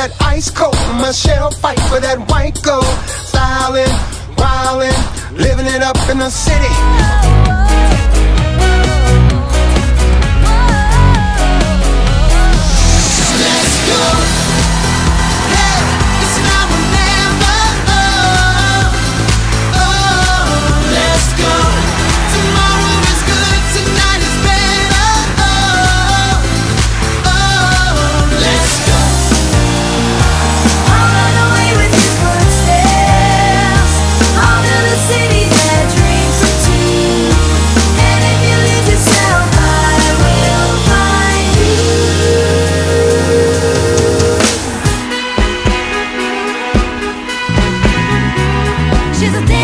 that ice cold. Michelle fight for that white gold. Styling, wildin', living it up in the city. is a day